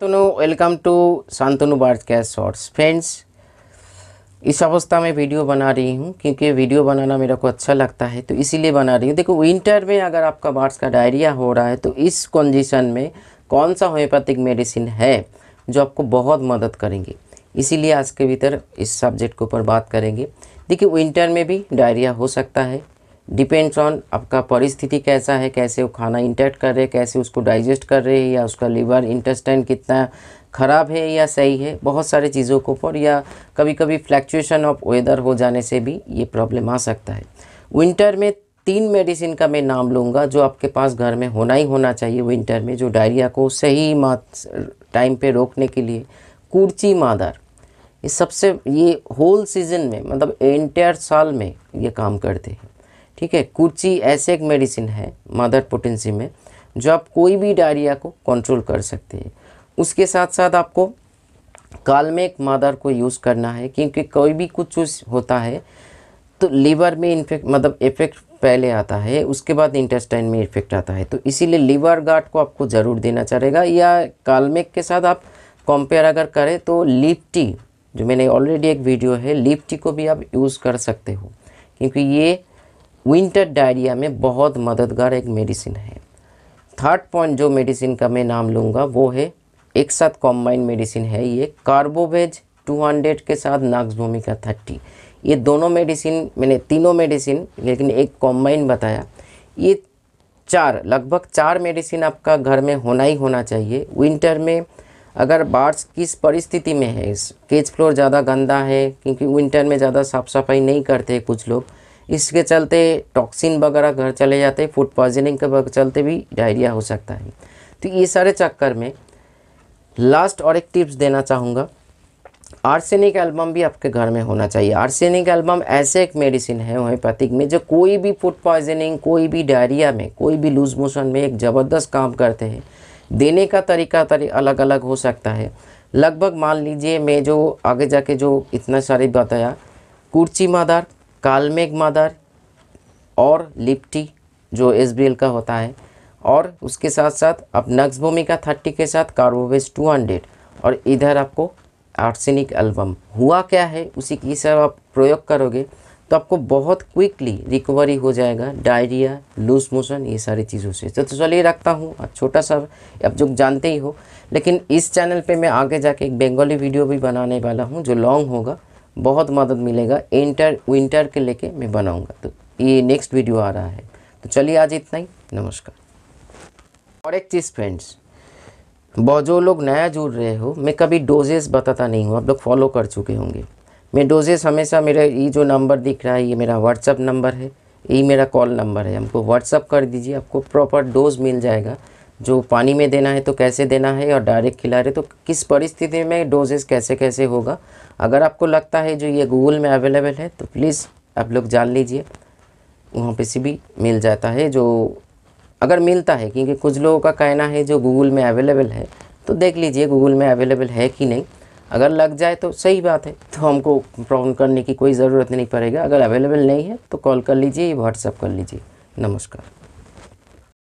Shantanu welcome to Shantanu बार्थ cash shorts friends इस अवस्था में वीडियो बना रही हूँ, क्योंकि वीडियो बनाना मेरे को अच्छा लगता है तो इसीलिए बना रही हूँ। देखो विंटर में अगर आपका बार्स का डायरिया हो रहा है तो इस कंडीशन में कौन सा होम्योपैथिक मेडिसिन है जो आपको बहुत मदद करेंगे? इसीलिए आज के भीतर इस सब्जेक्ट के ऊपर बात करेंगे। देखिए विंटर में भी डायरिया हो सकता है डिपेंड्स ऑन आपका परिस्थिति कैसा है, कैसे वो खाना इंटेक्ट कर रहे हैं, कैसे उसको डाइजेस्ट कर रहे हैं, या उसका लीवर इंटेस्टाइन कितना ख़राब है या सही है, बहुत सारे चीज़ों के ऊपर या कभी कभी फ्लैक्चुएशन ऑफ़ वेदर हो जाने से भी ये प्रॉब्लम आ सकता है। विंटर में तीन मेडिसिन का मैं नाम लूँगा जो आपके पास घर में होना ही होना चाहिए विंटर में, जो डायरिया को सही टाइम पे रोकने के लिए। कुर्ची मादर। ये सबसे, ये होल सीज़न में मतलब एंटायर साल में ये काम करते हैं। ठीक है? कुर्ची ऐसे एक मेडिसिन है मदर पोटेंसी में, जो आप कोई भी डायरिया को कंट्रोल कर सकते हैं। उसके साथ साथ आपको कालमेक मादर को यूज़ करना है, क्योंकि कोई भी कुछ होता है तो लीवर में इन्फेक्ट मतलब इफ़ेक्ट पहले आता है, उसके बाद इंटेस्टाइन में इफ़ेक्ट आता है। तो इसीलिए लीवर गार्ड को आपको ज़रूर देना चाहेगा या कालमेक के साथ आप कंपेयर अगर करें तो लिप्टी जो मैंने ऑलरेडी एक वीडियो है लिप्टी को भी आप यूज़ कर सकते हो, क्योंकि ये विंटर डायरिया में बहुत मददगार एक मेडिसिन है। थर्ड पॉइंट जो मेडिसिन का मैं नाम लूँगा, वो है एक साथ कॉम्बाइन मेडिसिन है ये कार्बोवेज 200 के साथ नाक्स भूमिका थर्टी ये दोनों मेडिसिन मैंने तीनों मेडिसिन लेकिन एक कॉम्बाइन बताया। ये चार, लगभग चार मेडिसिन आपका घर में होना ही होना चाहिए। विंटर में अगर बार्स किस परिस्थिति में है केज फ्लोर ज़्यादा गंदा है, क्योंकि विंटर में ज़्यादा साफ़ सफ़ाई नहीं करते कुछ लोग इसके चलते टॉक्सिन वगैरह घर चले जाते हैं फ़ूड पॉइजनिंग के चलते भी डायरिया हो सकता है। तो ये सारे चक्कर में लास्ट और एक टिप्स देना चाहूँगा। आर्सेनिक एल्बम भी आपके घर में होना चाहिए। आर्सेनिक एल्बम ऐसे एक मेडिसिन है होम्योपैथिक में, जो कोई भी फ़ूड पॉइजनिंग, कोई भी डायरिया में, कोई भी लूज मोशन में एक ज़बरदस्त काम करते हैं। देने का तरीका तरी अलग अलग हो सकता है। लगभग मान लीजिए मैं जो आगे जाके जो इतना सारी बताया, कुर्ची मादार कालमेघ मदर और लिप्टी जो एसबीएल का होता है और उसके साथ साथ अब नक्स भूमिका थर्टी के साथ कार्बोवेज टू हंड्रेड और इधर आपको आर्सेनिक एल्बम। हुआ क्या है? उसी की सब आप प्रयोग करोगे तो आपको बहुत क्विकली रिकवरी हो जाएगा डायरिया लूज मोशन ये सारी चीज़ों से। तो, तो चलिए रखता हूँ अब छोटा सा अब जो जानते ही हो। लेकिन इस चैनल पे मैं आगे जाके एक बंगाली वीडियो भी बनाने वाला हूँ जो लॉन्ग होगा। बहुत मदद मिलेगा इंटर विंटर के लेके मैं बनाऊँगा। तो ये नेक्स्ट वीडियो आ रहा है। तो चलिए आज इतना ही। नमस्कार। और एक चीज़ फ्रेंड्स बहुत जो लोग नया जुड़ रहे हो, मैं कभी डोजेस बताता नहीं हूँ, आप लोग फॉलो कर चुके होंगे। मैं डोजेस हमेशा मेरे ये जो नंबर दिख रहा है, ये मेरा व्हाट्सअप नंबर है यही मेरा कॉल नंबर है। हमको व्हाट्सअप कर दीजिए, आपको प्रॉपर डोज मिल जाएगा। जो पानी में देना है तो कैसे देना है और डायरेक्ट खिला रहे तो किस परिस्थिति में डोजेस कैसे कैसे होगा? अगर आपको लगता है जो ये गूगल में अवेलेबल है तो प्लीज़ आप लोग जान लीजिए। वहाँ पे से भी मिल जाता है जो, अगर मिलता है, क्योंकि कुछ लोगों का कहना है जो गूगल में अवेलेबल है तो देख लीजिए गूगल में अवेलेबल है कि नहीं। अगर लग जाए तो सही बात है तो हमको प्रॉब्लम करने की कोई ज़रूरत नहीं पड़ेगा। अगर अवेलेबल नहीं है तो कॉल कर लीजिए व्हाट्सअप कर लीजिए। नमस्कार।